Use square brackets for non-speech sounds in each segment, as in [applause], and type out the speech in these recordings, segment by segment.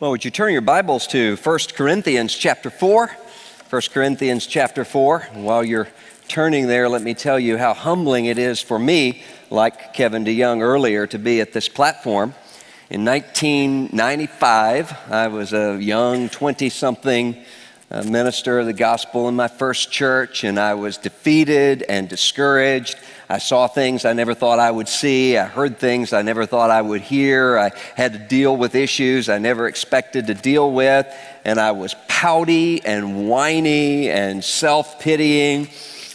Well, would you turn your Bibles to 1 Corinthians chapter 4? 1 Corinthians chapter 4. while you're turning there, let me tell you how humbling it is for me, like Kevin DeYoung earlier, to be at this platform. In 1995, I was a young 20 something uh, minister of the gospel in my first church, and I was defeated and discouraged. I saw things I never thought I would see. I heard things I never thought I would hear. I had to deal with issues I never expected to deal with. And I was pouty and whiny and self pitying.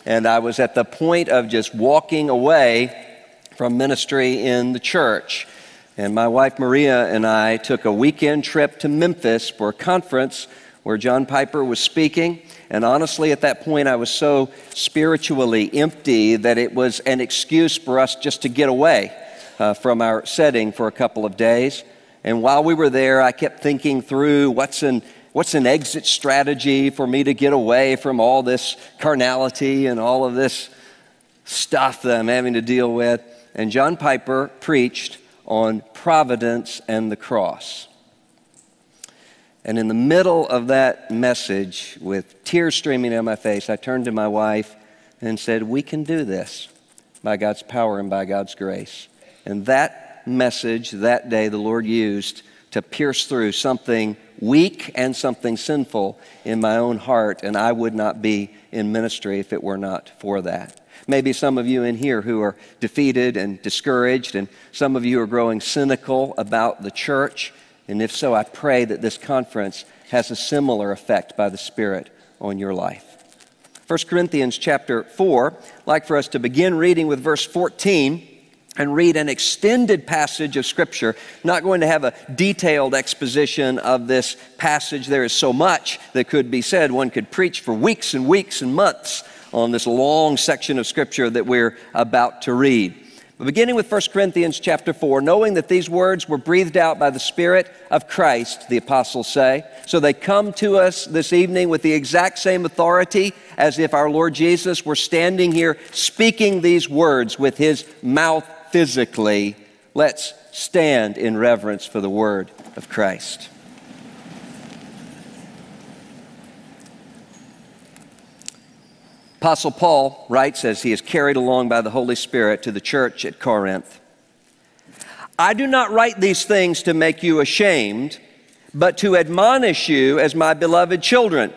And I was at the point of just walking away from ministry in the church. And my wife Maria and I took a weekend trip to Memphis for a conference where John Piper was speaking. And honestly, at that point, I was so spiritually empty that it was an excuse for us just to get away uh, from our setting for a couple of days. And while we were there, I kept thinking through what's an, what's an exit strategy for me to get away from all this carnality and all of this stuff that I'm having to deal with. And John Piper preached on providence and the cross. And in the middle of that message, with tears streaming down my face, I turned to my wife and said, We can do this by God's power and by God's grace. And that message that day, the Lord used to pierce through something weak and something sinful in my own heart, and I would not be in ministry if it were not for that. Maybe some of you in here who are defeated and discouraged, and some of you are growing cynical about the church. And if so, I pray that this conference has a similar effect by the Spirit on your life. 1 Corinthians chapter 4, I'd like for us to begin reading with verse 14 and read an extended passage of Scripture. not going to have a detailed exposition of this passage. There is so much that could be said. One could preach for weeks and weeks and months on this long section of Scripture that we're about to read. But beginning with 1 Corinthians chapter 4, knowing that these words were breathed out by the Spirit of Christ, the apostles say, so they come to us this evening with the exact same authority as if our Lord Jesus were standing here speaking these words with his mouth physically. Let's stand in reverence for the word of Christ. Apostle Paul writes as he is carried along by the Holy Spirit to the church at Corinth I do not write these things to make you ashamed, but to admonish you as my beloved children.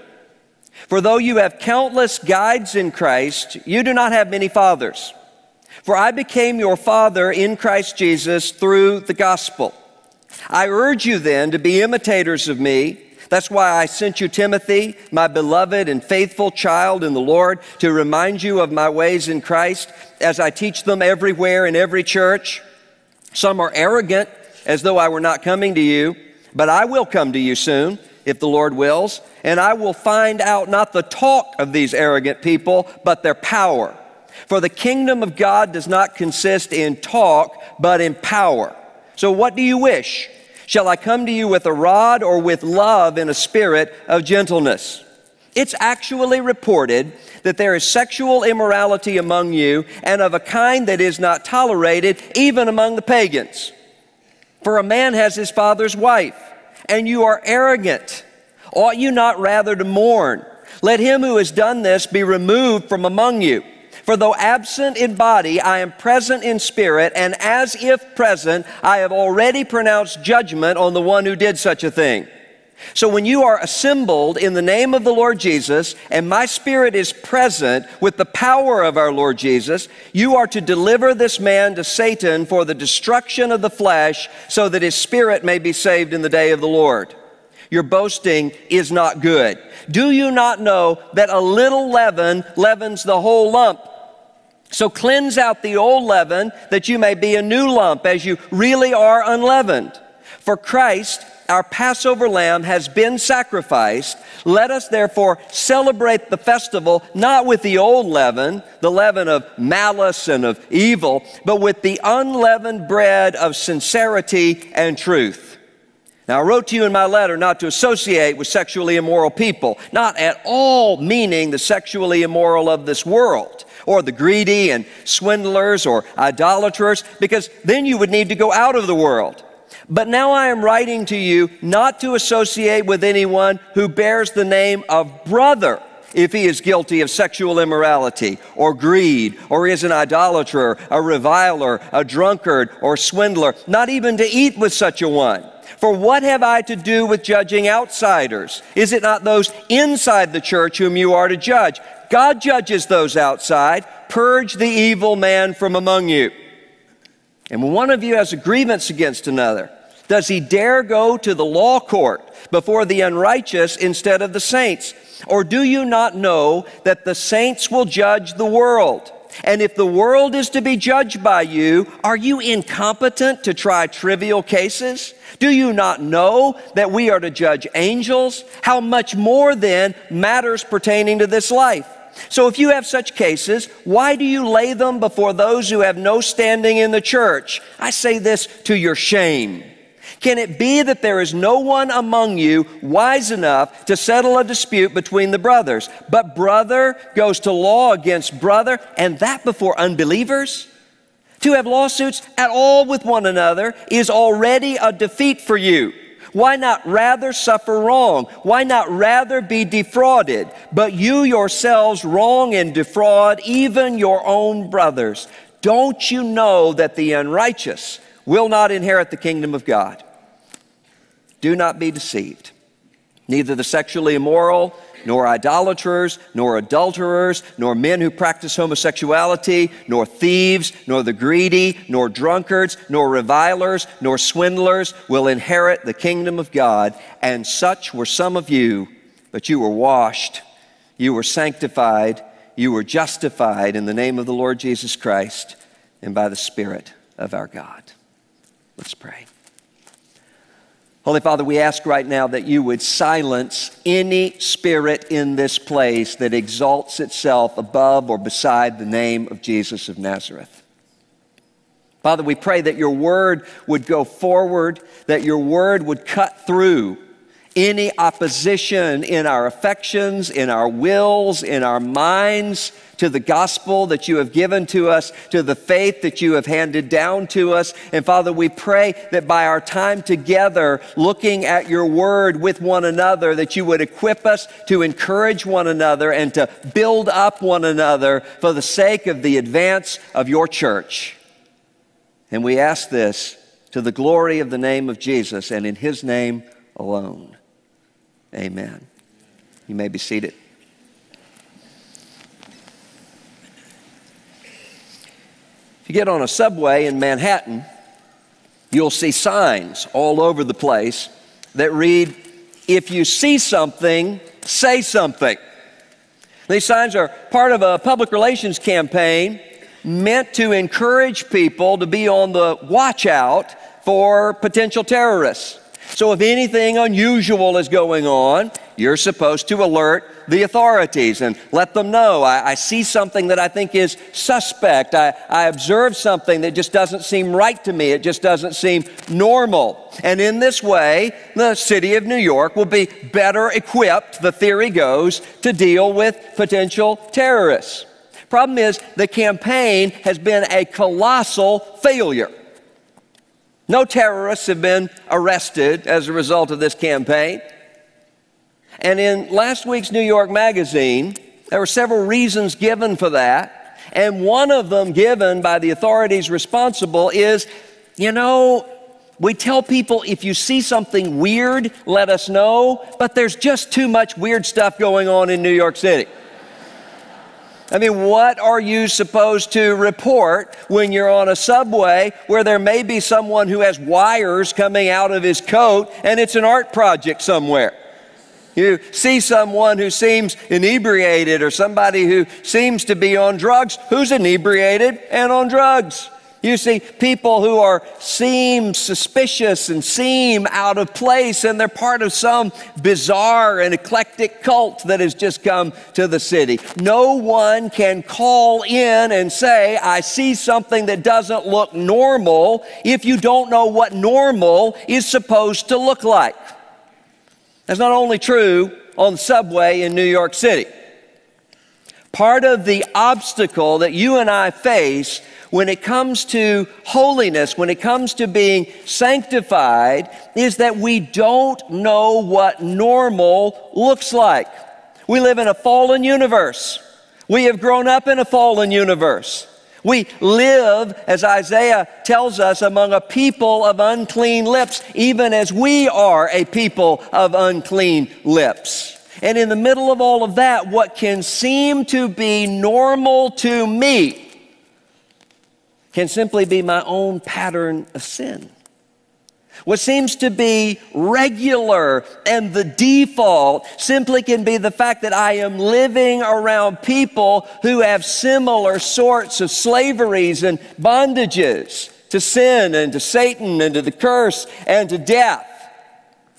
For though you have countless guides in Christ, you do not have many fathers. For I became your father in Christ Jesus through the gospel. I urge you then to be imitators of me that's why I sent you Timothy, my beloved and faithful child in the Lord, to remind you of my ways in Christ as I teach them everywhere in every church. Some are arrogant, as though I were not coming to you, but I will come to you soon, if the Lord wills, and I will find out not the talk of these arrogant people, but their power. For the kingdom of God does not consist in talk, but in power. So what do you wish? Shall I come to you with a rod or with love in a spirit of gentleness? It's actually reported that there is sexual immorality among you and of a kind that is not tolerated even among the pagans. For a man has his father's wife, and you are arrogant. Ought you not rather to mourn? Let him who has done this be removed from among you. For though absent in body, I am present in spirit, and as if present, I have already pronounced judgment on the one who did such a thing. So when you are assembled in the name of the Lord Jesus, and my spirit is present with the power of our Lord Jesus, you are to deliver this man to Satan for the destruction of the flesh, so that his spirit may be saved in the day of the Lord. Your boasting is not good. Do you not know that a little leaven leavens the whole lump? So cleanse out the old leaven that you may be a new lump as you really are unleavened. For Christ, our Passover lamb, has been sacrificed. Let us therefore celebrate the festival not with the old leaven, the leaven of malice and of evil, but with the unleavened bread of sincerity and truth. Now, I wrote to you in my letter not to associate with sexually immoral people, not at all meaning the sexually immoral of this world or the greedy and swindlers or idolaters, because then you would need to go out of the world. But now I am writing to you not to associate with anyone who bears the name of brother if he is guilty of sexual immorality or greed or is an idolater, a reviler, a drunkard, or swindler, not even to eat with such a one. For what have I to do with judging outsiders? Is it not those inside the church whom you are to judge? God judges those outside. Purge the evil man from among you. And when one of you has a grievance against another, does he dare go to the law court before the unrighteous instead of the saints? Or do you not know that the saints will judge the world? And if the world is to be judged by you, are you incompetent to try trivial cases? Do you not know that we are to judge angels? How much more then matters pertaining to this life? So if you have such cases, why do you lay them before those who have no standing in the church? I say this to your shame. Can it be that there is no one among you wise enough to settle a dispute between the brothers? But brother goes to law against brother, and that before unbelievers? To have lawsuits at all with one another is already a defeat for you. Why not rather suffer wrong? Why not rather be defrauded? But you yourselves wrong and defraud even your own brothers. Don't you know that the unrighteous will not inherit the kingdom of God? Do not be deceived. Neither the sexually immoral, nor idolaters, nor adulterers, nor men who practice homosexuality, nor thieves, nor the greedy, nor drunkards, nor revilers, nor swindlers will inherit the kingdom of God. And such were some of you, but you were washed, you were sanctified, you were justified in the name of the Lord Jesus Christ and by the Spirit of our God. Let's pray. Holy Father, we ask right now that you would silence any spirit in this place that exalts itself above or beside the name of Jesus of Nazareth. Father, we pray that your word would go forward, that your word would cut through any opposition in our affections, in our wills, in our minds to the gospel that you have given to us, to the faith that you have handed down to us. And Father, we pray that by our time together, looking at your word with one another, that you would equip us to encourage one another and to build up one another for the sake of the advance of your church. And we ask this to the glory of the name of Jesus and in his name alone. Amen. You may be seated. If you get on a subway in Manhattan, you'll see signs all over the place that read, If you see something, say something. These signs are part of a public relations campaign meant to encourage people to be on the watch out for potential terrorists. So if anything unusual is going on, you're supposed to alert the authorities and let them know. I, I see something that I think is suspect. I, I observe something that just doesn't seem right to me. It just doesn't seem normal. And in this way, the city of New York will be better equipped, the theory goes, to deal with potential terrorists. Problem is, the campaign has been a colossal failure. No terrorists have been arrested as a result of this campaign. And in last week's New York Magazine, there were several reasons given for that. And one of them given by the authorities responsible is you know, we tell people if you see something weird, let us know, but there's just too much weird stuff going on in New York City. I mean, what are you supposed to report when you're on a subway where there may be someone who has wires coming out of his coat and it's an art project somewhere? You see someone who seems inebriated or somebody who seems to be on drugs. Who's inebriated and on drugs? You see people who are seem suspicious and seem out of place, and they're part of some bizarre and eclectic cult that has just come to the city. No one can call in and say, I see something that doesn't look normal if you don't know what normal is supposed to look like. That's not only true on the subway in New York City. Part of the obstacle that you and I face when it comes to holiness, when it comes to being sanctified, is that we don't know what normal looks like. We live in a fallen universe. We have grown up in a fallen universe. We live, as Isaiah tells us, among a people of unclean lips, even as we are a people of unclean lips. And in the middle of all of that, what can seem to be normal to me can simply be my own pattern of sin. What seems to be regular and the default simply can be the fact that I am living around people who have similar sorts of slaveries and bondages to sin and to Satan and to the curse and to death.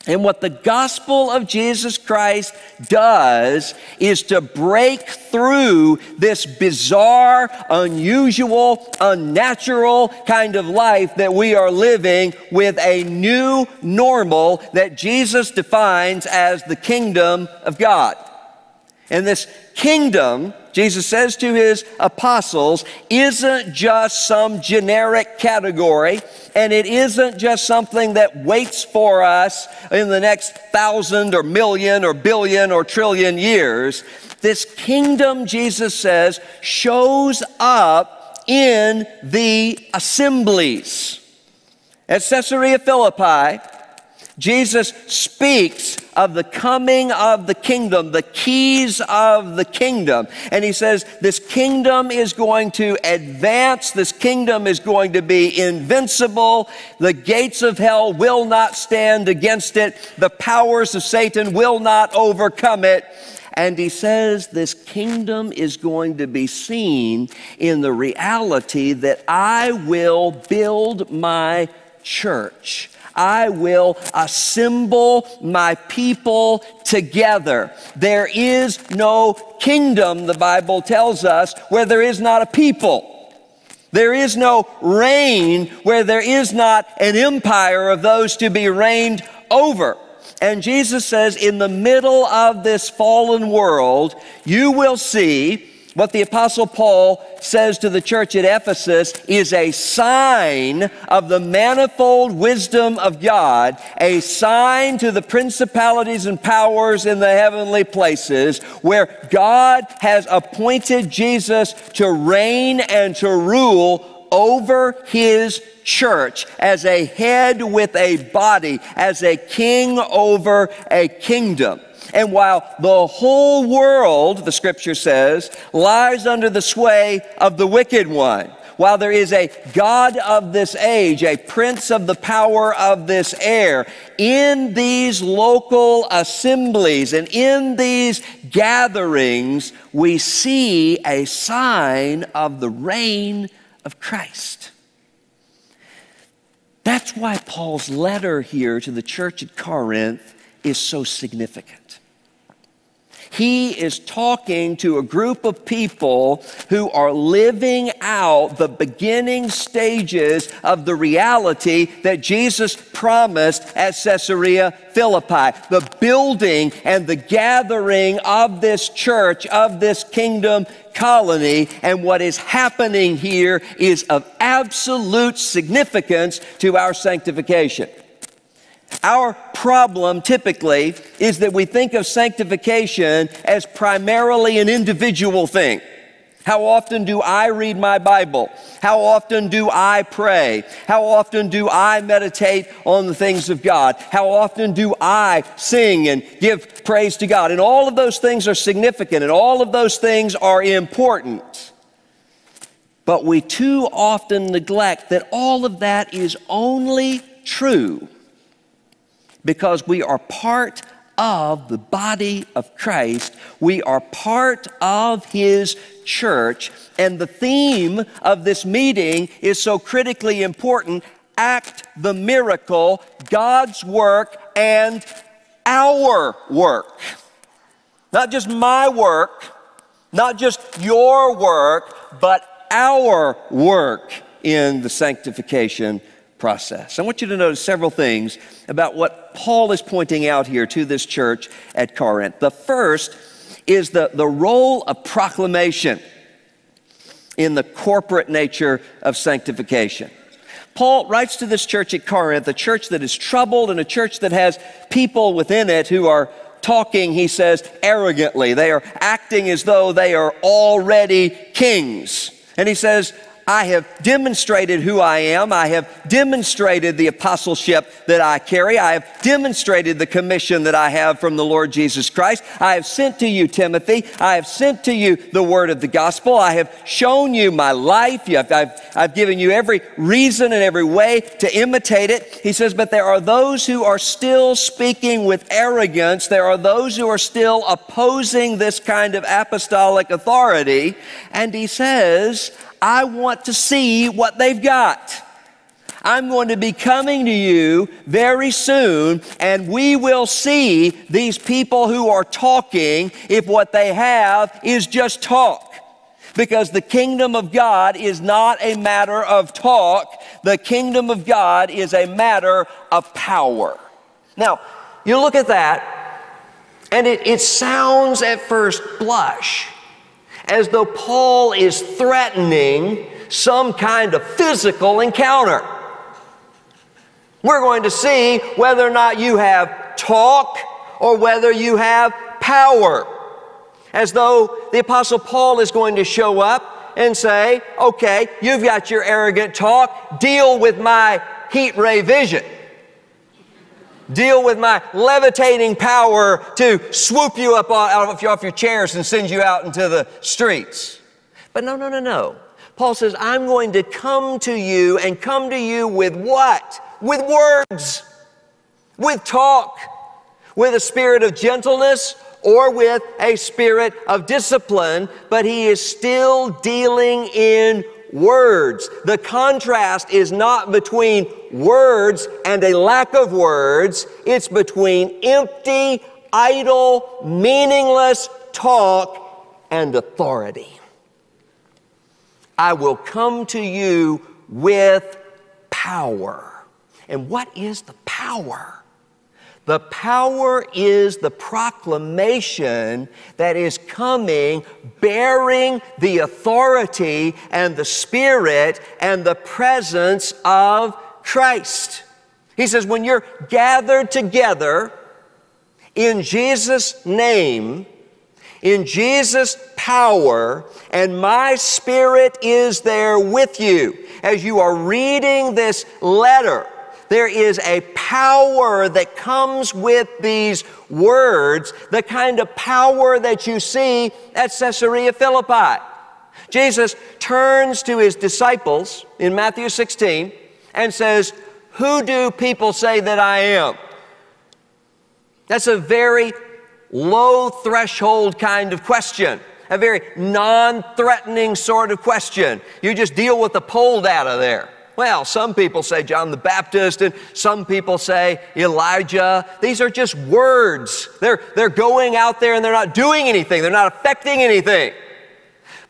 And what the gospel of Jesus Christ does is to break through this bizarre, unusual, unnatural kind of life that we are living with a new normal that Jesus defines as the kingdom of God. And this kingdom, Jesus says to his apostles, isn't just some generic category, and it isn't just something that waits for us in the next thousand or million or billion or trillion years. This kingdom, Jesus says, shows up in the assemblies. At Caesarea Philippi, Jesus speaks of the coming of the kingdom, the keys of the kingdom. And he says, This kingdom is going to advance, this kingdom is going to be invincible. The gates of hell will not stand against it, the powers of Satan will not overcome it. And he says this kingdom is going to be seen in the reality that I will build my church. I will assemble my people together. There is no kingdom, the Bible tells us, where there is not a people. There is no reign where there is not an empire of those to be reigned over. And Jesus says, in the middle of this fallen world, you will see what the Apostle Paul says to the church at Ephesus is a sign of the manifold wisdom of God, a sign to the principalities and powers in the heavenly places, where God has appointed Jesus to reign and to rule over his church as a head with a body, as a king over a kingdom. And while the whole world, the scripture says, lies under the sway of the wicked one, while there is a God of this age, a prince of the power of this air, in these local assemblies and in these gatherings, we see a sign of the reign of Christ. That's why Paul's letter here to the church at Corinth is so significant. He is talking to a group of people who are living out the beginning stages of the reality that Jesus promised at Caesarea Philippi. The building and the gathering of this church, of this kingdom colony. And what is happening here is of absolute significance to our sanctification. Our problem typically is that we think of sanctification as primarily an individual thing. How often do I read my Bible? How often do I pray? How often do I meditate on the things of God? How often do I sing and give praise to God? And all of those things are significant and all of those things are important. But we too often neglect that all of that is only true because we are part of the body of Christ. We are part of His church. And the theme of this meeting is so critically important act the miracle, God's work, and our work. Not just my work, not just your work, but our work in the sanctification process. I want you to notice several things about what Paul is pointing out here to this church at Corinth. The first is the, the role of proclamation in the corporate nature of sanctification. Paul writes to this church at Corinth, a church that is troubled and a church that has people within it who are talking, he says, arrogantly. They are acting as though they are already kings. And he says, I have demonstrated who I am. I have demonstrated the apostleship that I carry. I have demonstrated the commission that I have from the Lord Jesus Christ. I have sent to you Timothy. I have sent to you the word of the gospel. I have shown you my life. I've, I've, I've given you every reason and every way to imitate it. He says, but there are those who are still speaking with arrogance. There are those who are still opposing this kind of apostolic authority. And he says, I want to see what they've got. I'm going to be coming to you very soon, and we will see these people who are talking if what they have is just talk. Because the kingdom of God is not a matter of talk, the kingdom of God is a matter of power. Now, you look at that, and it, it sounds at first blush as though Paul is threatening some kind of physical encounter. We're going to see whether or not you have talk or whether you have power. As though the Apostle Paul is going to show up and say, okay, you've got your arrogant talk, deal with my heat ray vision deal with my levitating power to swoop you up off your chairs and send you out into the streets. But no, no, no, no. Paul says, I'm going to come to you and come to you with what? With words, with talk, with a spirit of gentleness or with a spirit of discipline, but he is still dealing in words. The contrast is not between words and a lack of words, it's between empty, idle, meaningless talk and authority. I will come to you with power. And what is the power? The power is the proclamation that is coming bearing the authority and the spirit and the presence of Christ. He says, when you're gathered together in Jesus' name, in Jesus' power, and my spirit is there with you as you are reading this letter there is a power that comes with these words, the kind of power that you see at Caesarea Philippi. Jesus turns to his disciples in Matthew 16 and says, Who do people say that I am? That's a very low threshold kind of question, a very non threatening sort of question. You just deal with the poll data there. Well, some people say John the Baptist, and some people say Elijah. These are just words. They're, they're going out there and they're not doing anything, they're not affecting anything.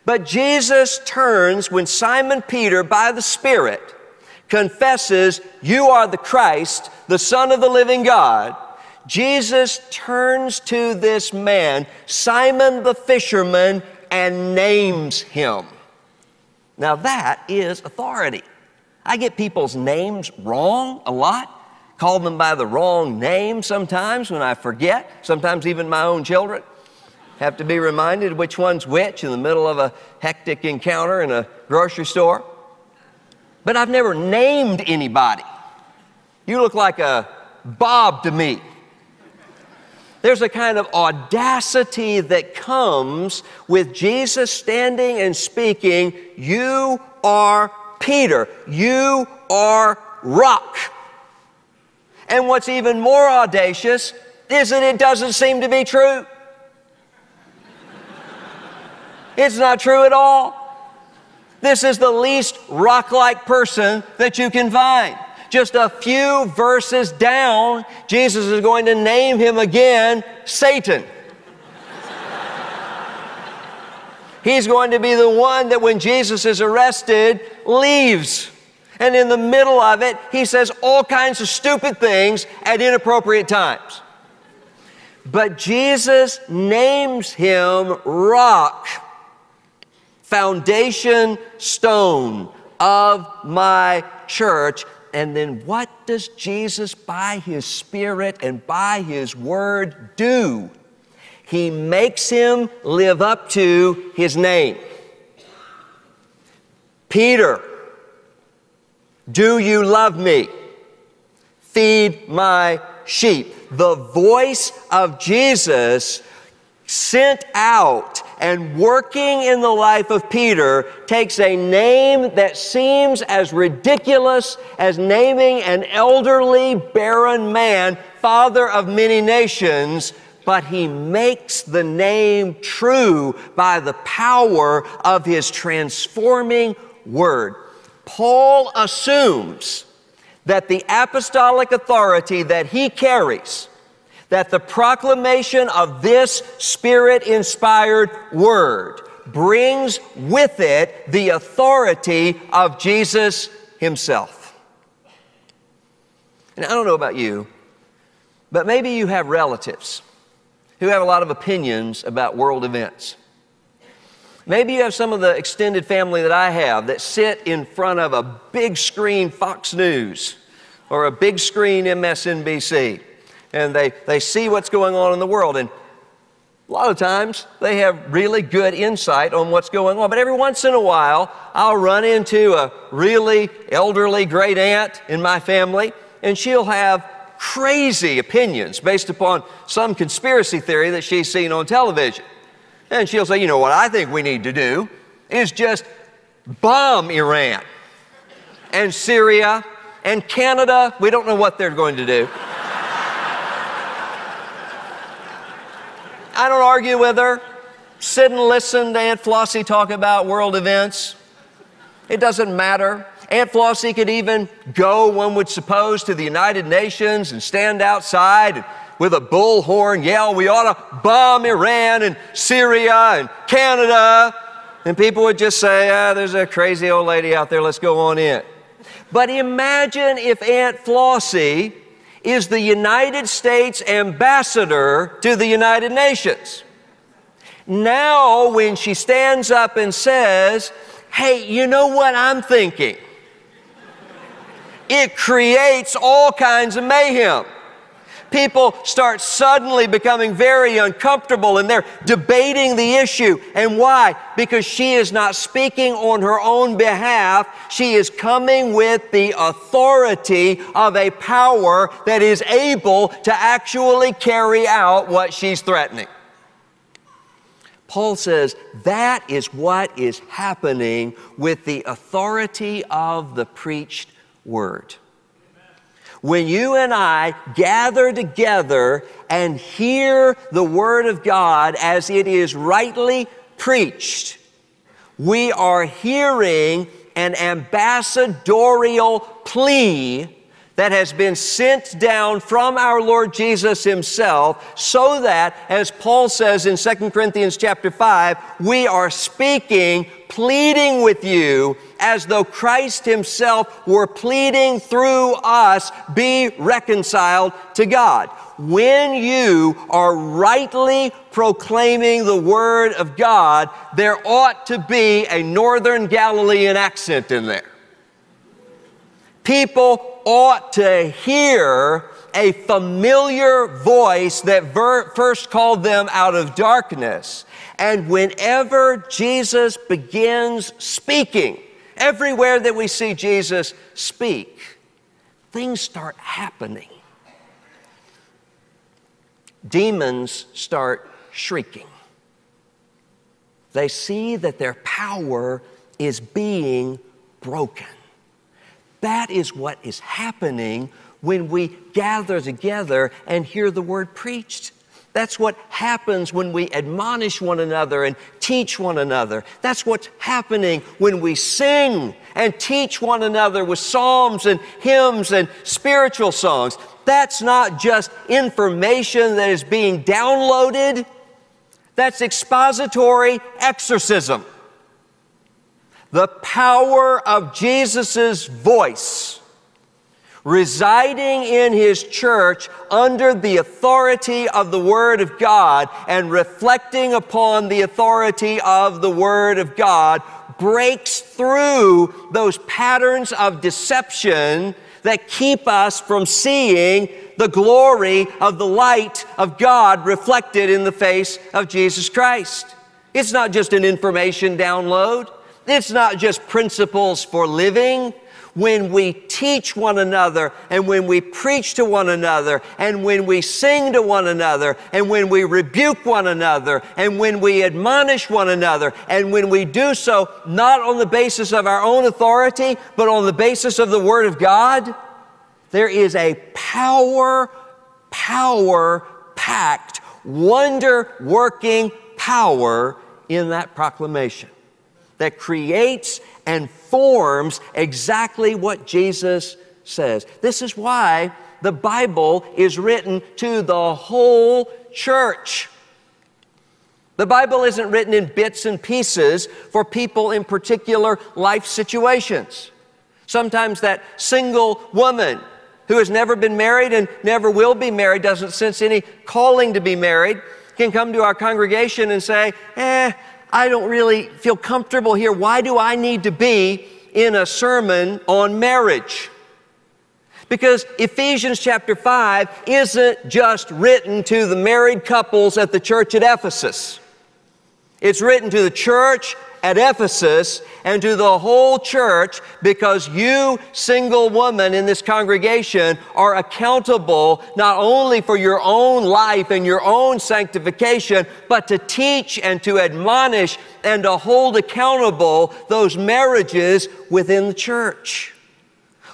But Jesus turns when Simon Peter, by the Spirit, confesses, You are the Christ, the Son of the living God. Jesus turns to this man, Simon the fisherman, and names him. Now that is authority. I get people's names wrong a lot, call them by the wrong name sometimes when I forget, sometimes even my own children. Have to be reminded which one's which in the middle of a hectic encounter in a grocery store. But I've never named anybody. You look like a Bob to me. There's a kind of audacity that comes with Jesus standing and speaking, You are Peter, you are rock. And what's even more audacious is that it doesn't seem to be true. [laughs] It's not true at all. This is the least rock like person that you can find. Just a few verses down, Jesus is going to name him again Satan. He's going to be the one that when Jesus is arrested, leaves. And in the middle of it, he says all kinds of stupid things at inappropriate times. But Jesus names him rock, foundation stone of my church. And then what does Jesus, by his Spirit and by his word, do? He makes him live up to his name. Peter, do you love me? Feed my sheep. The voice of Jesus sent out and working in the life of Peter takes a name that seems as ridiculous as naming an elderly, barren man, father of many nations, but he makes the name true by the power of his transforming word. Paul assumes that the apostolic authority that he carries that the proclamation of this Spirit inspired word brings with it the authority of Jesus Himself. And I don't know about you, but maybe you have relatives who have a lot of opinions about world events. Maybe you have some of the extended family that I have that sit in front of a big screen Fox News or a big screen MSNBC and they, they see what's going on in the world. And a lot of times they have really good insight on what's going on. But every once in a while, I'll run into a really elderly great aunt in my family, and she'll have crazy opinions based upon some conspiracy theory that she's seen on television. And she'll say, you know what I think we need to do is just bomb Iran and Syria and Canada. We don't know what they're going to do. I don't argue with her. Sit and listen to Aunt Flossie talk about world events. It doesn't matter. Aunt Flossie could even go, one would suppose, to the United Nations and stand outside with a bullhorn, yell, We ought to bomb Iran and Syria and Canada. And people would just say, ah, There's a crazy old lady out there, let's go on in. But imagine if Aunt Flossie is the United States ambassador to the United Nations. Now, when she stands up and says, Hey, you know what I'm thinking? It creates all kinds of mayhem people start suddenly becoming very uncomfortable and they're debating the issue. And why? Because she is not speaking on her own behalf. She is coming with the authority of a power that is able to actually carry out what she's threatening. Paul says that is what is happening with the authority of the preached word. When you and I gather together and hear the Word of God as it is rightly preached, we are hearing an ambassadorial plea that has been sent down from our Lord Jesus himself so that as Paul says in 2 Corinthians chapter 5 we are speaking pleading with you as though Christ himself were pleading through us be reconciled to God when you are rightly proclaiming the Word of God, there ought to be a Northern Galilean accent in there. People ought to hear a familiar voice that ver- first called them out of darkness. And whenever Jesus begins speaking, everywhere that we see Jesus speak, things start happening. Demons start shrieking. They see that their power is being broken. That is what is happening when we gather together and hear the word preached. That's what happens when we admonish one another and teach one another. That's what's happening when we sing and teach one another with psalms and hymns and spiritual songs. That's not just information that is being downloaded, that's expository exorcism the power of Jesus' voice residing in his church under the authority of the Word of God and reflecting upon the authority of the Word of God breaks through those patterns of deception that keep us from seeing the glory of the light of God reflected in the face of Jesus Christ. It's not just an information download. It's not just principles for living. When we teach one another and when we preach to one another and when we sing to one another and when we rebuke one another and when we admonish one another and when we do so not on the basis of our own authority but on the basis of the Word of God, there is a power, power packed, wonder working power in that proclamation that creates and forms exactly what Jesus says. This is why the Bible is written to the whole church. The Bible isn't written in bits and pieces for people in particular life situations. Sometimes that single woman who has never been married and never will be married, doesn't sense any calling to be married, can come to our congregation and say, eh, I don't really feel comfortable here. Why do I need to be in a sermon on marriage? Because Ephesians chapter 5 isn't just written to the married couples at the church at Ephesus. It's written to the church at Ephesus and to the whole church because you, single woman in this congregation, are accountable not only for your own life and your own sanctification, but to teach and to admonish and to hold accountable those marriages within the church.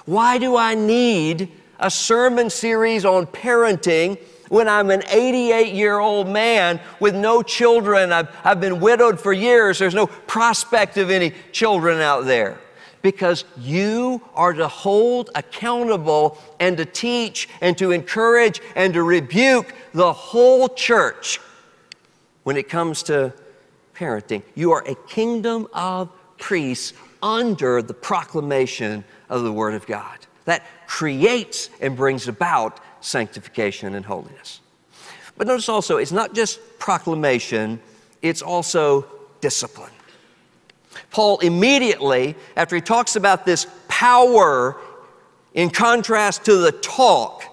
Why do I need a sermon series on parenting? When I'm an 88 year old man with no children. I've, I've been widowed for years. There's no prospect of any children out there. Because you are to hold accountable and to teach and to encourage and to rebuke the whole church when it comes to parenting. You are a kingdom of priests under the proclamation of the Word of God. That creates and brings about sanctification and holiness. But notice also, it's not just proclamation, it's also discipline. Paul immediately, after he talks about this power in contrast to the talk,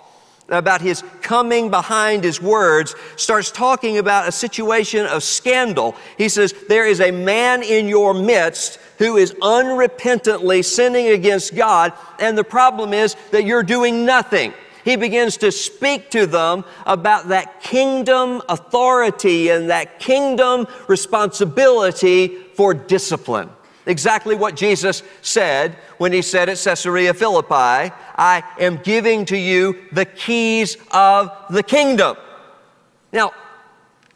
about his coming behind his words, starts talking about a situation of scandal. He says, There is a man in your midst who is unrepentantly sinning against God, and the problem is that you're doing nothing he begins to speak to them about that kingdom authority and that kingdom responsibility for discipline. Exactly what Jesus said when he said at Caesarea Philippi, I am giving to you the keys of the kingdom. Now,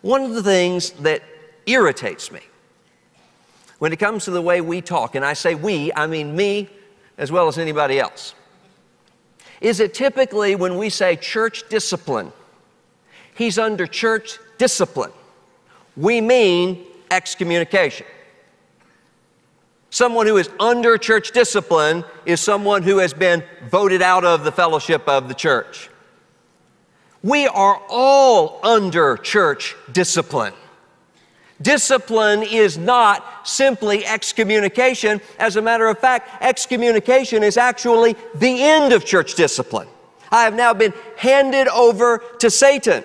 one of the things that irritates me when it comes to the way we talk, and I say we, I mean me as well as anybody else, is it typically when we say church discipline, he's under church discipline, we mean excommunication. Someone who is under church discipline is someone who has been voted out of the fellowship of the church. We are all under church discipline. Discipline is not simply excommunication. As a matter of fact, excommunication is actually the end of church discipline. I have now been handed over to Satan.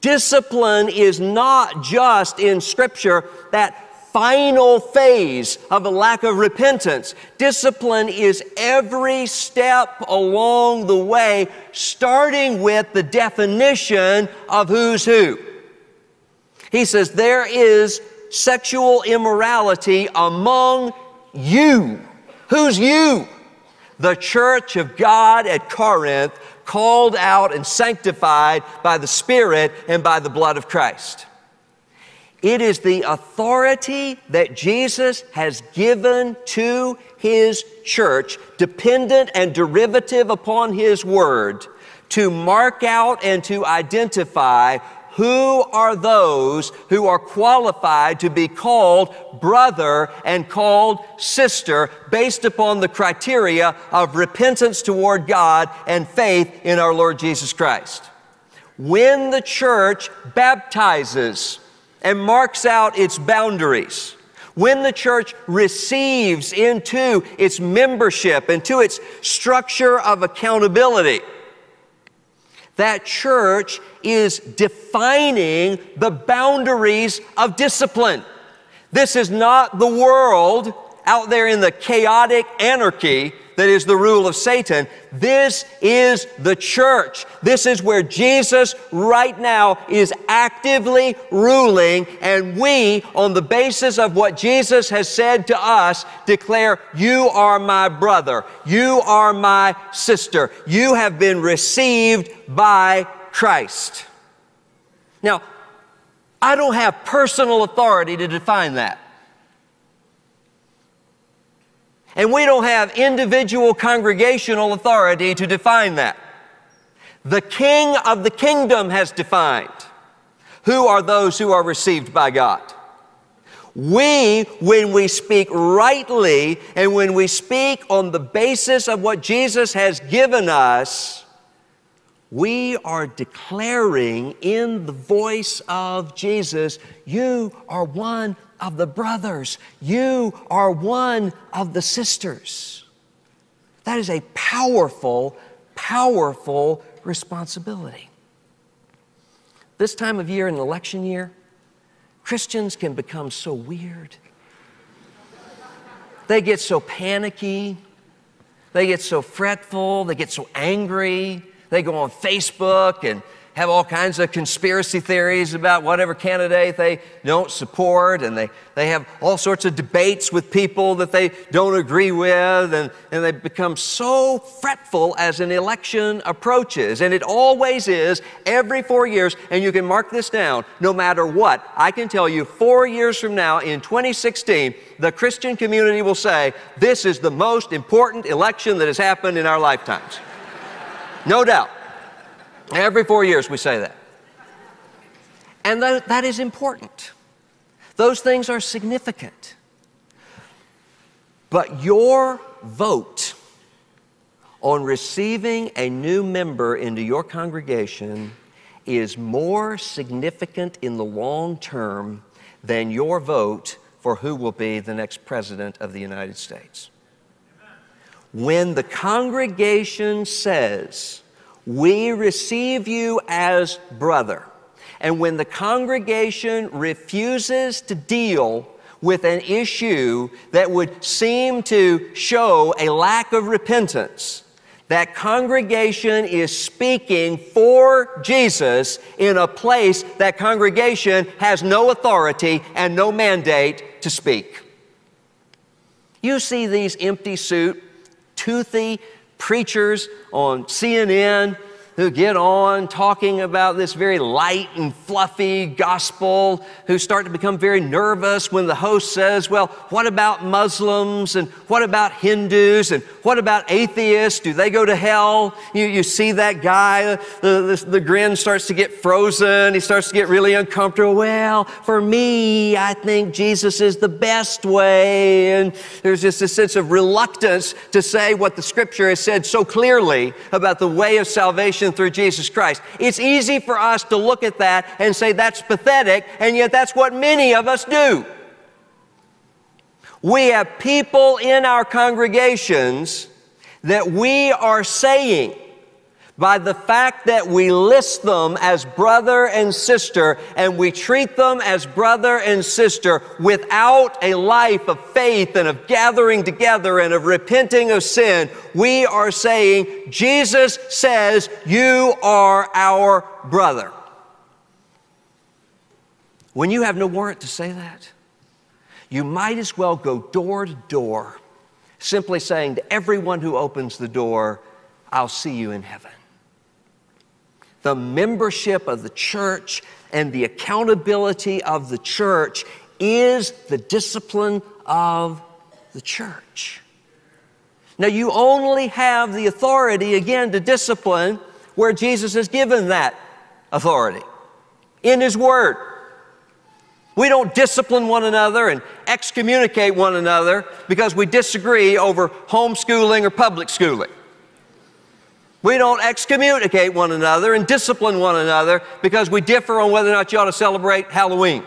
Discipline is not just in Scripture that final phase of a lack of repentance. Discipline is every step along the way, starting with the definition of who's who. He says, There is sexual immorality among you. Who's you? The church of God at Corinth, called out and sanctified by the Spirit and by the blood of Christ. It is the authority that Jesus has given to his church, dependent and derivative upon his word, to mark out and to identify who are those who are qualified to be called brother and called sister based upon the criteria of repentance toward God and faith in our Lord Jesus Christ. When the church baptizes and marks out its boundaries, when the church receives into its membership, into its structure of accountability, that church is defining the boundaries of discipline. This is not the world out there in the chaotic anarchy that is the rule of Satan. This is the church. This is where Jesus right now is actively ruling, and we, on the basis of what Jesus has said to us, declare, You are my brother. You are my sister. You have been received by Christ. Now, I don't have personal authority to define that. And we don't have individual congregational authority to define that. The King of the kingdom has defined who are those who are received by God. We, when we speak rightly and when we speak on the basis of what Jesus has given us, we are declaring in the voice of Jesus, You are one of the brothers. You are one of the sisters. That is a powerful, powerful responsibility. This time of year, an election year, Christians can become so weird. They get so panicky. They get so fretful. They get so angry. They go on Facebook and have all kinds of conspiracy theories about whatever candidate they don't support, and they, they have all sorts of debates with people that they don't agree with, and, and they become so fretful as an election approaches. And it always is every four years, and you can mark this down no matter what. I can tell you, four years from now in 2016, the Christian community will say, This is the most important election that has happened in our lifetimes. No doubt. Every four years we say that. And that, that is important. Those things are significant. But your vote on receiving a new member into your congregation is more significant in the long term than your vote for who will be the next president of the United States. When the congregation says, we receive you as brother. And when the congregation refuses to deal with an issue that would seem to show a lack of repentance, that congregation is speaking for Jesus in a place that congregation has no authority and no mandate to speak. You see these empty suit, toothy preachers on CNN who get on talking about this very light and fluffy gospel, who start to become very nervous when the host says, Well, what about Muslims? And what about Hindus? And what about atheists? Do they go to hell? You, you see that guy, the, the, the grin starts to get frozen. He starts to get really uncomfortable. Well, for me, I think Jesus is the best way. And there's just a sense of reluctance to say what the scripture has said so clearly about the way of salvation through Jesus Christ. It's easy for us to look at that and say that's pathetic, and yet that's what many of us do. We have people in our congregations that we are saying, by the fact that we list them as brother and sister and we treat them as brother and sister without a life of faith and of gathering together and of repenting of sin, we are saying, Jesus says, You are our brother. When you have no warrant to say that, you might as well go door to door, simply saying to everyone who opens the door, I'll see you in heaven the membership of the church and the accountability of the church is the discipline of the church. Now, you only have the authority, again, to discipline where Jesus has given that authority. in His Word. We don't discipline one another and excommunicate one another because we disagree over homeschooling or public schooling. We don't excommunicate one another and discipline one another because we differ on whether or not you ought to celebrate Halloween.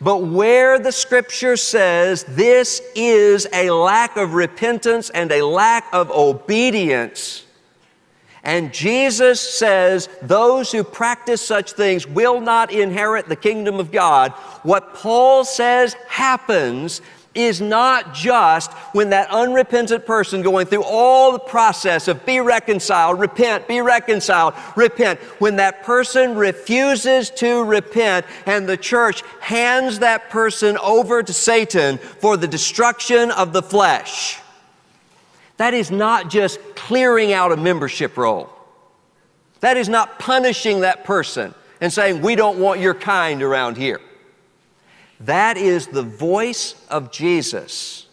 But where the scripture says this is a lack of repentance and a lack of obedience, and Jesus says those who practice such things will not inherit the kingdom of God, what Paul says happens is not just when that unrepentant person going through all the process of be reconciled, repent, be reconciled, repent, when that person refuses to repent and the church hands that person over to Satan for the destruction of the flesh. That is not just clearing out a membership roll. That is not punishing that person and saying, we don't want your kind around here. That is the voice of Jesus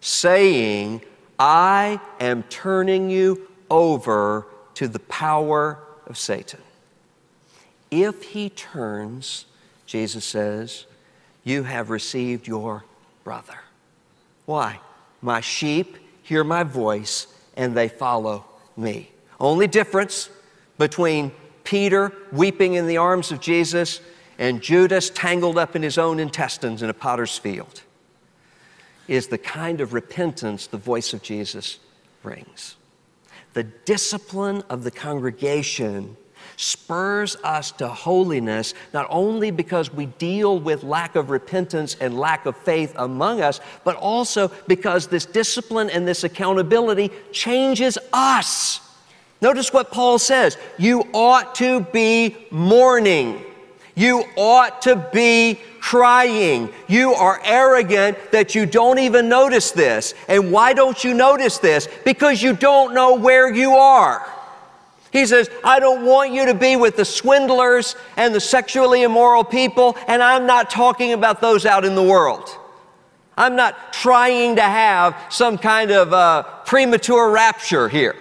saying, I am turning you over to the power of Satan. If he turns, Jesus says, you have received your brother. Why? My sheep hear my voice and they follow me. Only difference between Peter weeping in the arms of Jesus and Judas tangled up in his own intestines in a potter's field is the kind of repentance the voice of Jesus brings. The discipline of the congregation spurs us to holiness, not only because we deal with lack of repentance and lack of faith among us, but also because this discipline and this accountability changes us. Notice what Paul says you ought to be mourning. You ought to be crying. You are arrogant that you don't even notice this. And why don't you notice this? Because you don't know where you are. He says, I don't want you to be with the swindlers and the sexually immoral people, and I'm not talking about those out in the world. I'm not trying to have some kind of uh, premature rapture here.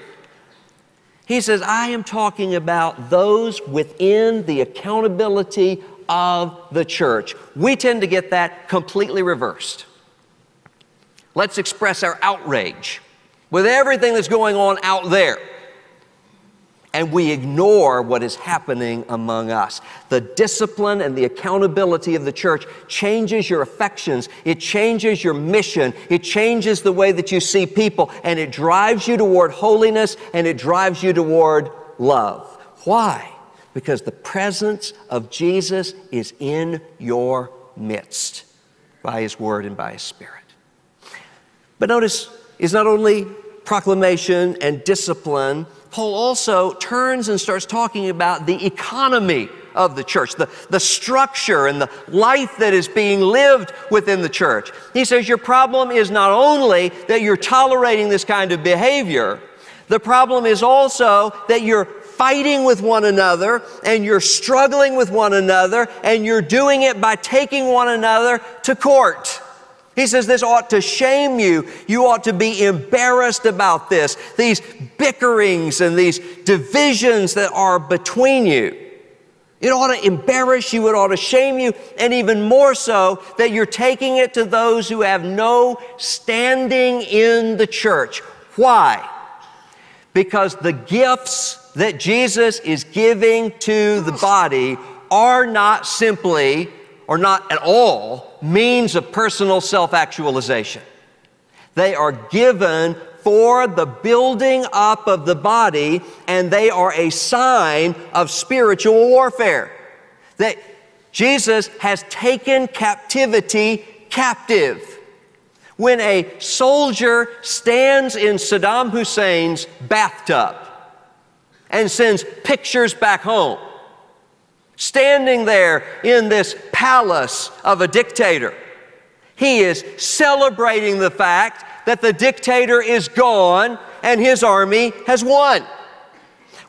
He says, I am talking about those within the accountability of the church. We tend to get that completely reversed. Let's express our outrage with everything that's going on out there and we ignore what is happening among us. The discipline and the accountability of the church changes your affections, it changes your mission, it changes the way that you see people, and it drives you toward holiness and it drives you toward love. Why? Because the presence of Jesus is in your midst by His Word and by His Spirit. But notice, is not only proclamation and discipline Paul also turns and starts talking about the economy of the church, the, the structure and the life that is being lived within the church. He says, Your problem is not only that you're tolerating this kind of behavior, the problem is also that you're fighting with one another and you're struggling with one another and you're doing it by taking one another to court. He says this ought to shame you. You ought to be embarrassed about this, these bickerings and these divisions that are between you. It ought to embarrass you, it ought to shame you, and even more so that you're taking it to those who have no standing in the church. Why? Because the gifts that Jesus is giving to the body are not simply or not at all means of personal self actualization. They are given for the building up of the body, and they are a sign of spiritual warfare. That Jesus has taken captivity captive. When a soldier stands in Saddam Hussein's bathtub and sends pictures back home, standing there in this palace of a dictator. He is celebrating the fact that the dictator is gone and his army has won.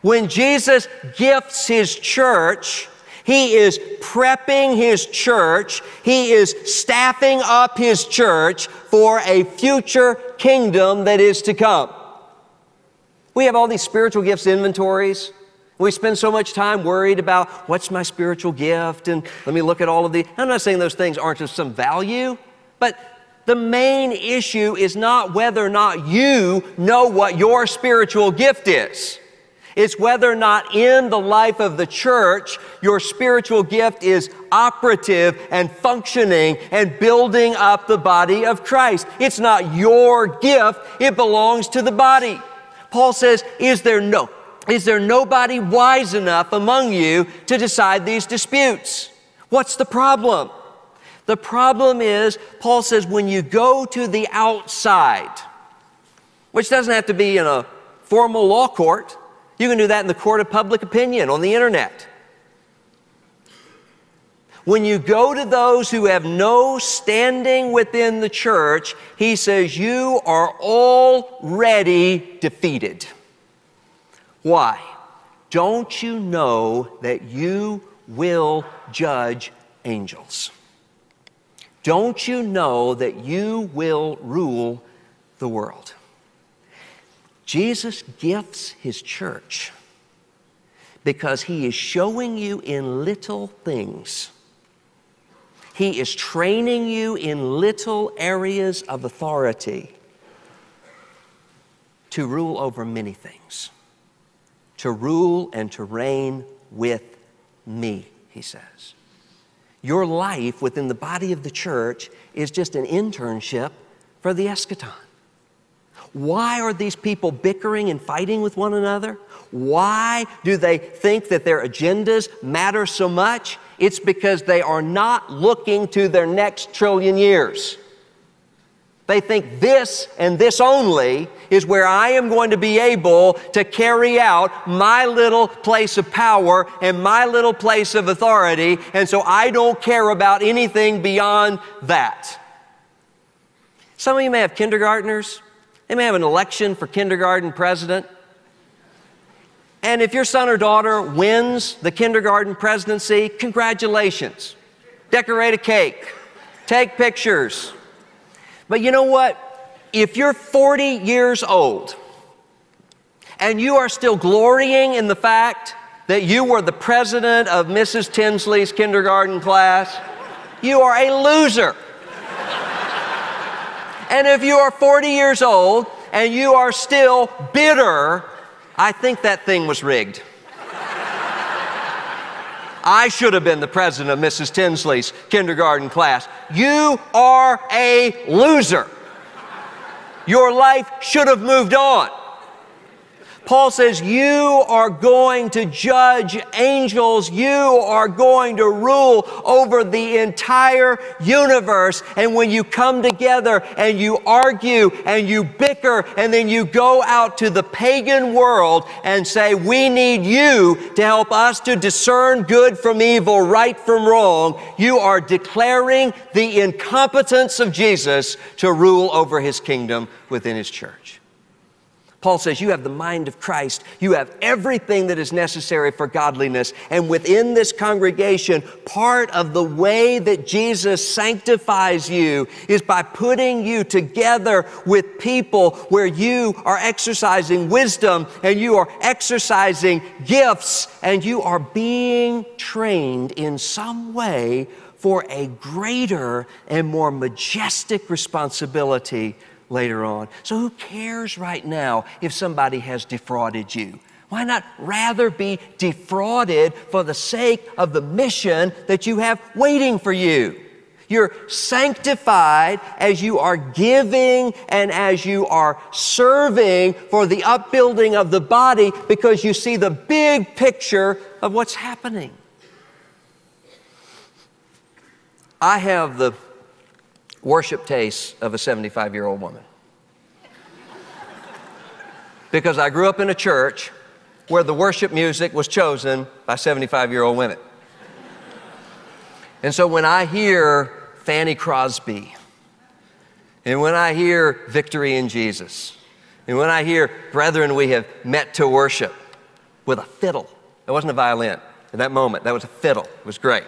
When Jesus gifts his church, he is prepping his church. He is staffing up his church for a future kingdom that is to come. We have all these spiritual gifts inventories We spend so much time worried about what's my spiritual gift and let me look at all of the. I'm not saying those things aren't of some value, but the main issue is not whether or not you know what your spiritual gift is. It's whether or not in the life of the church your spiritual gift is operative and functioning and building up the body of Christ. It's not your gift, it belongs to the body. Paul says, Is there no is there nobody wise enough among you to decide these disputes? What's the problem? The problem is, Paul says, when you go to the outside, which doesn't have to be in a formal law court, you can do that in the court of public opinion on the internet. When you go to those who have no standing within the church, he says, You are already defeated. Why? Don't you know that you will judge angels? Don't you know that you will rule the world? Jesus gifts his church because he is showing you in little things. He is training you in little areas of authority to rule over many things to rule and to reign with me, he says. Your life within the body of the church is just an internship for the eschaton. Why are these people bickering and fighting with one another? Why do they think that their agendas matter so much? It's because they are not looking to their next trillion years. They think this and this only is where I am going to be able to carry out my little place of power and my little place of authority, and so I don't care about anything beyond that. Some of you may have kindergartners, they may have an election for kindergarten president. And if your son or daughter wins the kindergarten presidency, congratulations. Decorate a cake, take pictures but you know what? If you're 40 years old and you are still glorying in the fact that you were the president of Mrs. Tinsley's kindergarten class, you are a loser. and if you are 40 years old and you are still bitter, I think that thing was rigged. I should have been the president of Mrs. Tinsley's kindergarten class. You are a loser. Your life should have moved on. Paul says, You are going to judge angels. You are going to rule over the entire universe. And when you come together and you argue and you bicker, and then you go out to the pagan world and say, We need you to help us to discern good from evil, right from wrong, you are declaring the incompetence of Jesus to rule over his kingdom within his church. Paul says, You have the mind of Christ. You have everything that is necessary for godliness. And within this congregation, part of the way that Jesus sanctifies you is by putting you together with people where you are exercising wisdom and you are exercising gifts and you are being trained in some way for a greater and more majestic responsibility later on. So, who cares right now if somebody has defrauded you? Why not rather be defrauded for the sake of the mission that you have waiting for you? You're sanctified as you are giving and as you are serving for the upbuilding of the body because you see the big picture of what's happening. I have the worship tastes of a 75 year old woman. because I grew up in a church where the worship music was chosen by 75 year old women. And so when I hear Fanny Crosby, and when I hear Victory in Jesus, and when I hear Brethren, we have met to worship with a fiddle, it wasn't a violin at that moment, that was a fiddle, it was great.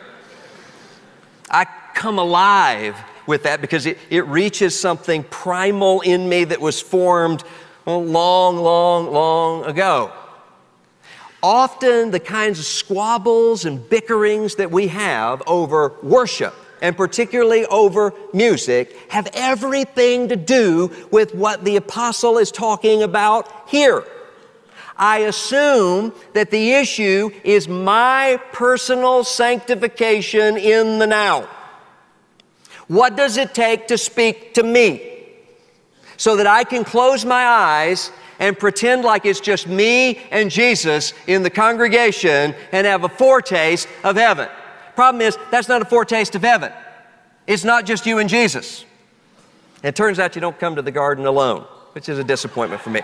I come alive with that because it, it reaches something primal in me that was formed long, long, long ago. often the kinds of squabbles and bickerings that we have over worship and particularly over music have everything to do with what the apostle is talking about here. I assume that the issue is my personal sanctification in the now. What does it take to speak to me? So that I can close my eyes and pretend like it's just me and Jesus in the congregation and have a foretaste of heaven. Problem is, that's not a foretaste of heaven. It's not just you and Jesus. it turns out you don't come to the garden alone, which is a disappointment for me.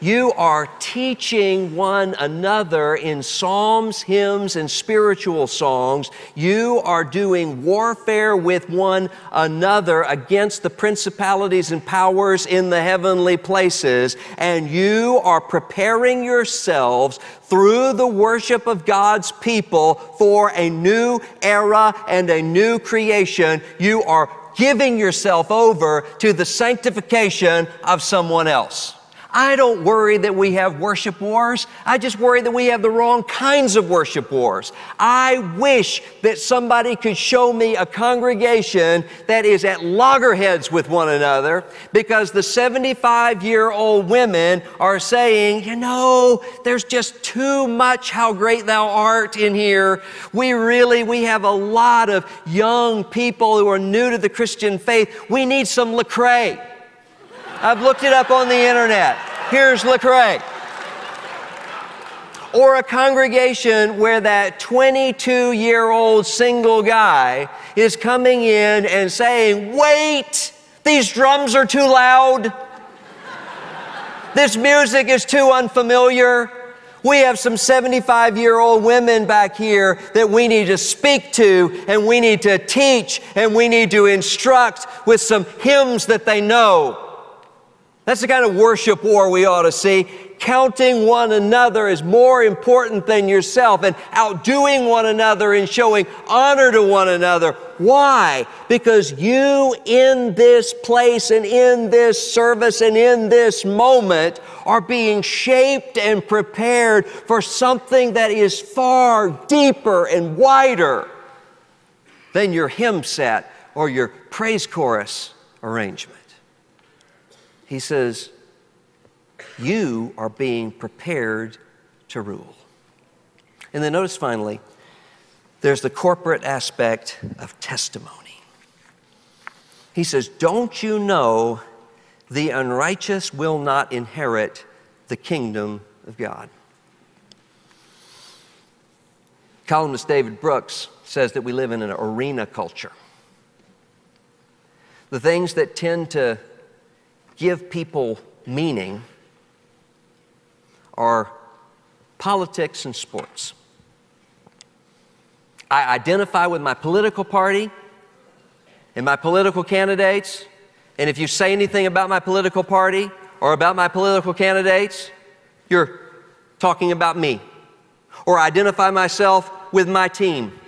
You are teaching one another in psalms, hymns, and spiritual songs. You are doing warfare with one another against the principalities and powers in the heavenly places. And you are preparing yourselves through the worship of God's people for a new era and a new creation. You are giving yourself over to the sanctification of someone else. I don't worry that we have worship wars. I just worry that we have the wrong kinds of worship wars. I wish that somebody could show me a congregation that is at loggerheads with one another because the 75 year old women are saying, you know, there's just too much how great thou art in here. We really, we have a lot of young people who are new to the Christian faith. We need some Lecrae. I've looked it up on the internet. Here's Lecrae. Or a congregation where that 22 year old single guy is coming in and saying, Wait, these drums are too loud. This music is too unfamiliar. We have some 75 year old women back here that we need to speak to and we need to teach and we need to instruct with some hymns that they know. That's the kind of worship war we ought to see. Counting one another is more important than yourself and outdoing one another and showing honor to one another. Why? Because you in this place and in this service and in this moment are being shaped and prepared for something that is far deeper and wider than your hymn set or your praise chorus arrangement. He says, You are being prepared to rule. And then notice finally, there's the corporate aspect of testimony. He says, Don't you know the unrighteous will not inherit the kingdom of God? Columnist David Brooks says that we live in an arena culture. The things that tend to give people meaning are politics and sports. I identify with my political party and my political candidates, and if you say anything about my political party or about my political candidates, you're talking about me. Or identify myself with my team.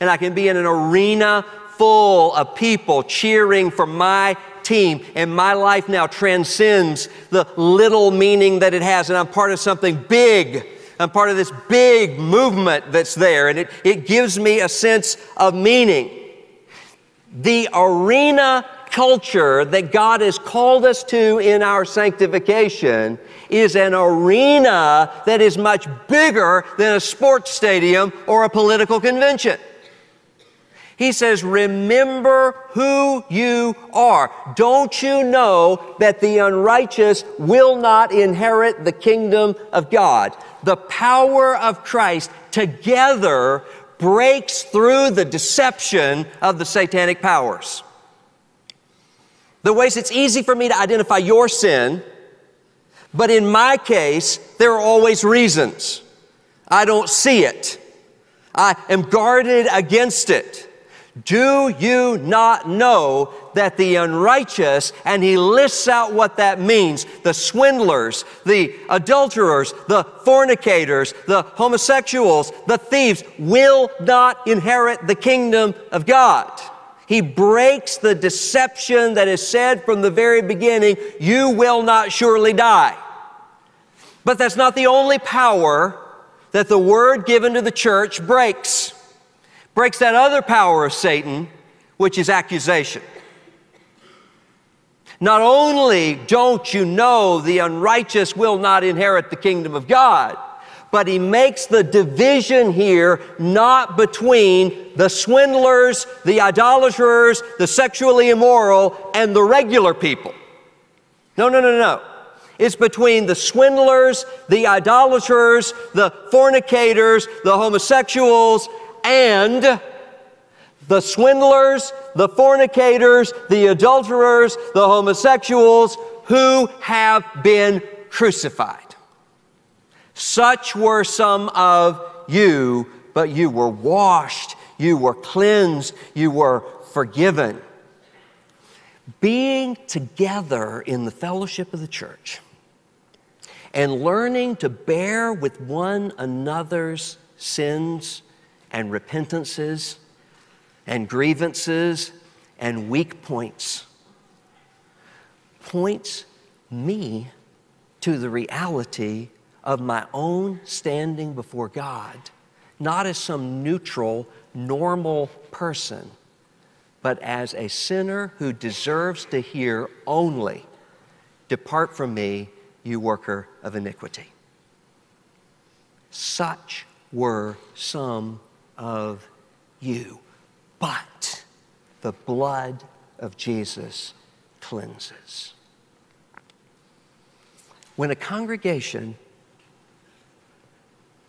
And I can be in an arena full of people cheering for my team, and my life now transcends the little meaning that it has, and I'm part of something big. I'm part of this big movement that's there, and it, it gives me a sense of meaning. The arena culture that God has called us to in our sanctification is an arena that is much bigger than a sports stadium or a political convention. He says, Remember who you are. Don't you know that the unrighteous will not inherit the kingdom of God? The power of Christ together breaks through the deception of the satanic powers. The ways it's easy for me to identify your sin, but in my case, there are always reasons. I don't see it. I am guarded against it. Do you not know that the unrighteous, and he lists out what that means the swindlers, the adulterers, the fornicators, the homosexuals, the thieves, will not inherit the kingdom of God? He breaks the deception that is said from the very beginning you will not surely die. But that's not the only power that the word given to the church breaks. Breaks that other power of Satan, which is accusation. Not only don't you know the unrighteous will not inherit the kingdom of God, but he makes the division here not between the swindlers, the idolaters, the sexually immoral, and the regular people. No, no, no, no. It's between the swindlers, the idolaters, the fornicators, the homosexuals, and the swindlers, the fornicators, the adulterers, the homosexuals who have been crucified. Such were some of you, but you were washed, you were cleansed, you were forgiven. Being together in the fellowship of the church and learning to bear with one another's sins and repentances and grievances and weak points points me to the reality of my own standing before God, not as some neutral, normal person, but as a sinner who deserves to hear only, Depart from me, you worker of iniquity. Such were some of you. But the blood of Jesus cleanses. When a congregation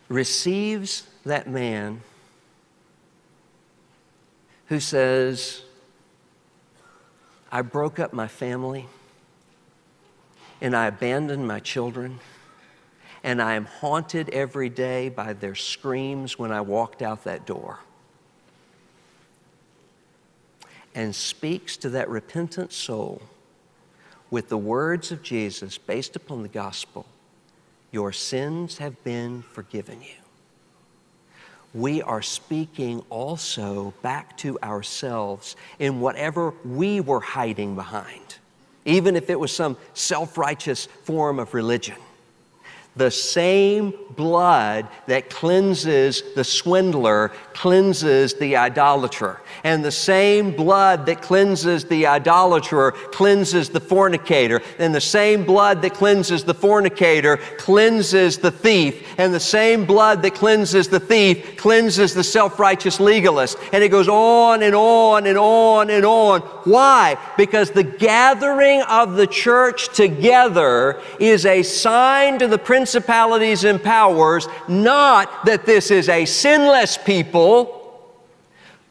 receives that man who says, I broke up my family and I abandoned my children, and I am haunted every day by their screams when I walked out that door. And speaks to that repentant soul with the words of Jesus based upon the gospel your sins have been forgiven you. We are speaking also back to ourselves in whatever we were hiding behind, even if it was some self righteous form of religion. The same blood that cleanses the swindler cleanses the idolater. And the same blood that cleanses the idolater cleanses the fornicator. And the same blood that cleanses the fornicator cleanses the thief. And the same blood that cleanses the thief cleanses the self righteous legalist. And it goes on and on and on and on. Why? Because the gathering of the church together is a sign to the principalities and powers, not that this is a sinless people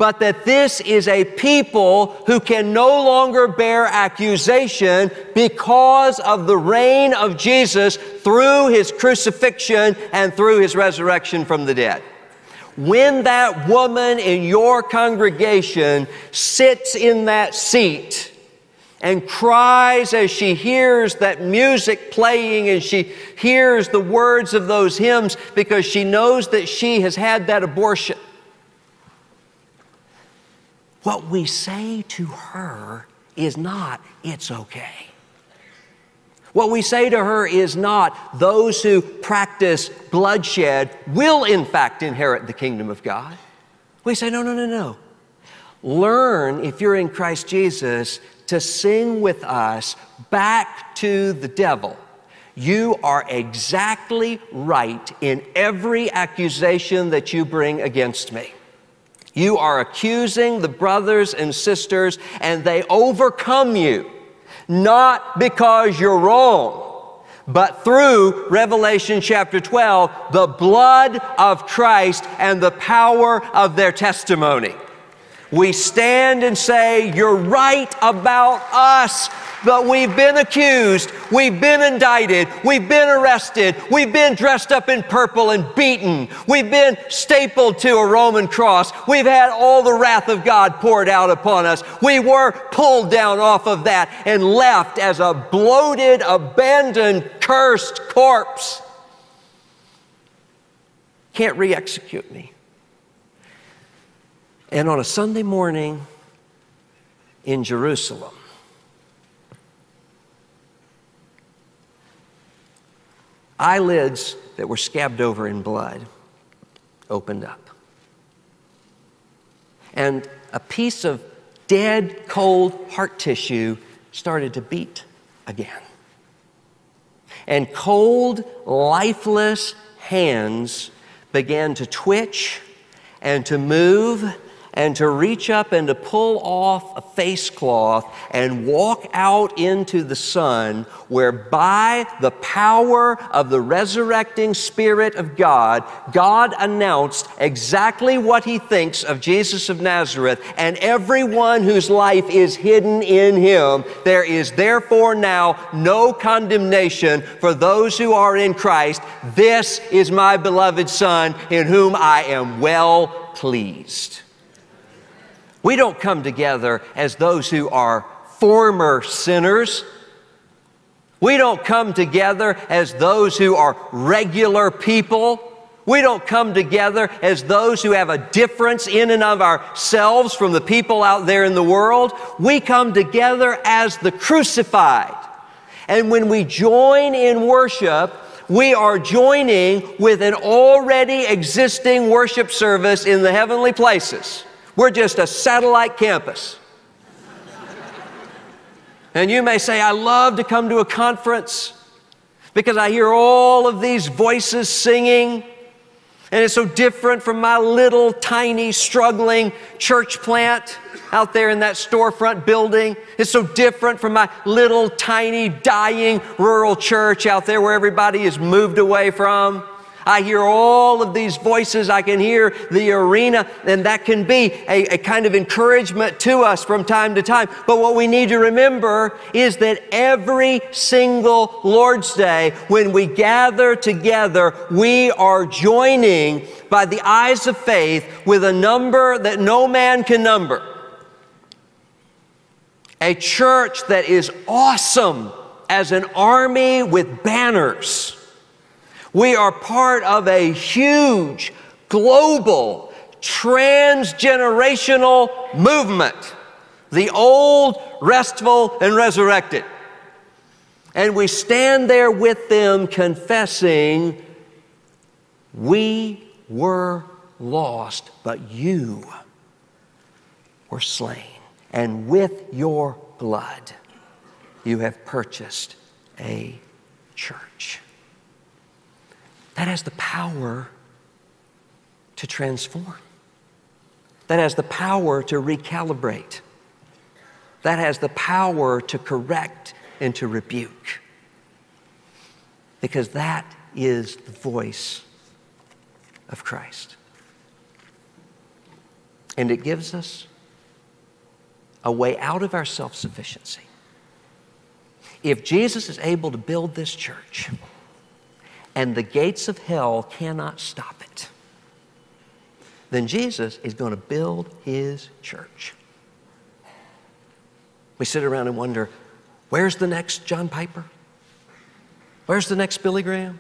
but that this is a people who can no longer bear accusation because of the reign of Jesus through his crucifixion and through his resurrection from the dead. When that woman in your congregation sits in that seat, and cries as she hears that music playing and she hears the words of those hymns because she knows that she has had that abortion. What we say to her is not, it's okay. What we say to her is not, those who practice bloodshed will in fact inherit the kingdom of God. We say, no, no, no, no. Learn, if you're in Christ Jesus, to sing with us back to the devil. You are exactly right in every accusation that you bring against me. You are accusing the brothers and sisters, and they overcome you, not because you're wrong, but through Revelation chapter 12, the blood of Christ and the power of their testimony. We stand and say, You're right about us, but we've been accused, we've been indicted, we've been arrested, we've been dressed up in purple and beaten, we've been stapled to a Roman cross, we've had all the wrath of God poured out upon us. We were pulled down off of that and left as a bloated, abandoned, cursed corpse. Can't re execute me. And on a Sunday morning, in Jerusalem. Eyelids that were scabbed over in blood opened up. And a piece of dead, cold heart tissue started to beat again. And cold, lifeless hands began to twitch and to move and to reach up and to pull off a face cloth and walk out into the sun, where by the power of the resurrecting Spirit of God, God announced exactly what He thinks of Jesus of Nazareth, and everyone whose life is hidden in Him. There is therefore now no condemnation for those who are in Christ. This is my beloved Son, in whom I am well pleased. We don't come together as those who are former sinners. We don't come together as those who are regular people. We don't come together as those who have a difference in and of ourselves from the people out there in the world. We come together as the crucified. And when we join in worship, we are joining with an already existing worship service in the heavenly places. We're just a satellite campus. and you may say, I love to come to a conference because I hear all of these voices singing. And it's so different from my little, tiny, struggling church plant out there in that storefront building. It's so different from my little, tiny, dying rural church out there where everybody is moved away from. I hear all of these voices. I can hear the arena, and that can be a, a, kind of encouragement to us from time to time. But what we need to remember is that every single Lord's Day, when we gather together, we are joining by the eyes of faith with a number that no man can number. A church that is awesome as an army with banners we are part of a huge, global, transgenerational movement. The old, restful, and resurrected. And we stand there with them confessing, We were lost, but you were slain. And with your blood, you have purchased a church. That has the power to transform. That has the power to recalibrate. That has the power to correct and to rebuke. Because that is the voice of Christ. And it gives us a way out of our self sufficiency. If Jesus is able to build this church, and the gates of hell cannot stop it, then Jesus is going to build his church. We sit around and wonder where's the next John Piper? Where's the next Billy Graham?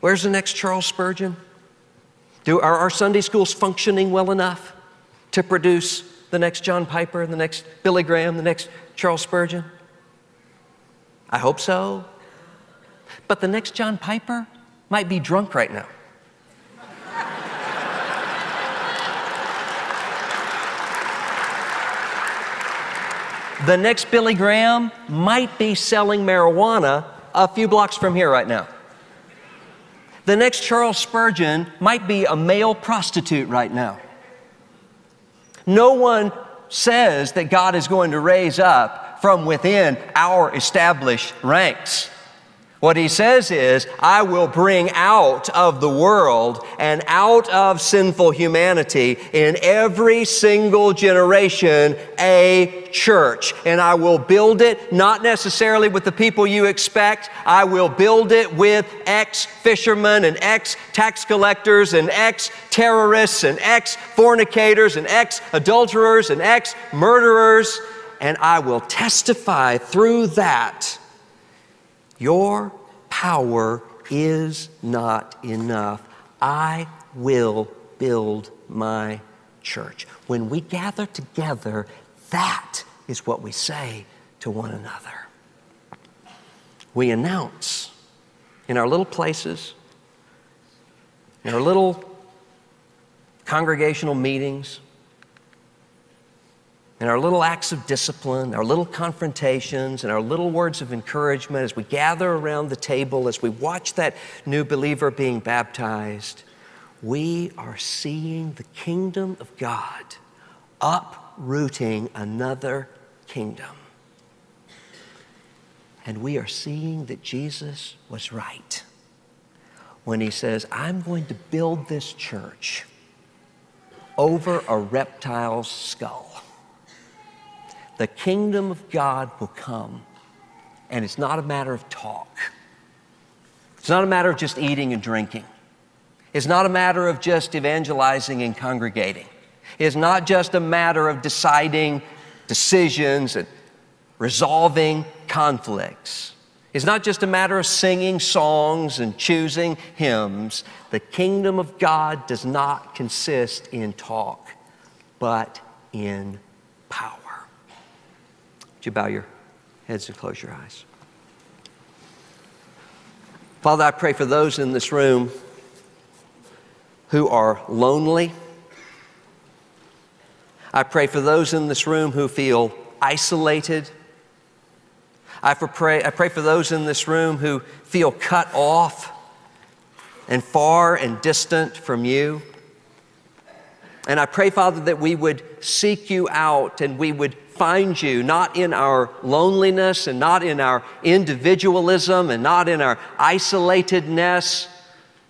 Where's the next Charles Spurgeon? Do, are our Sunday schools functioning well enough to produce the next John Piper, the next Billy Graham, the next Charles Spurgeon? I hope so. But the next John Piper might be drunk right now. the next Billy Graham might be selling marijuana a few blocks from here right now. The next Charles Spurgeon might be a male prostitute right now. No one says that God is going to raise up from within our established ranks. What he says is, I will bring out of the world and out of sinful humanity in every single generation a church. And I will build it not necessarily with the people you expect. I will build it with ex fishermen and ex tax collectors and ex terrorists and ex fornicators and ex adulterers and ex murderers. And I will testify through that your power is not enough. I will build my church. When we gather together, that is what we say to one another. We announce in our little places, in our little congregational meetings, in our little acts of discipline, our little confrontations, and our little words of encouragement as we gather around the table, as we watch that new believer being baptized, we are seeing the kingdom of God uprooting another kingdom. And we are seeing that Jesus was right when he says, I'm going to build this church over a reptile's skull. The kingdom of God will come, and it's not a matter of talk. It's not a matter of just eating and drinking. It's not a matter of just evangelizing and congregating. It's not just a matter of deciding decisions and resolving conflicts. It's not just a matter of singing songs and choosing hymns. The kingdom of God does not consist in talk, but in power. Would you bow your heads and close your eyes? Father, I pray for those in this room who are lonely. I pray for those in this room who feel isolated. I pray, I pray for those in this room who feel cut off and far and distant from you. And I pray, Father, that we would seek you out and we would find you not in our loneliness and not in our individualism and not in our isolatedness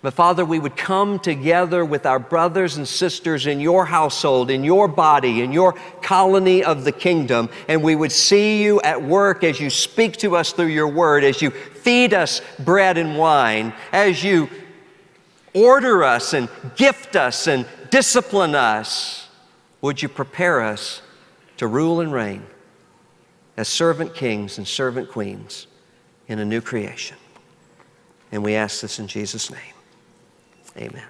but Father, we would come together with our brothers and sisters in your household, in your body, in your colony of the kingdom, and we would see you at work as you speak to us through your word, as you feed us bread and wine, as you order us and gift us and discipline us. Would you prepare us to rule and reign as servant kings and servant queens in a new creation? And we ask this in Jesus' name. Amen.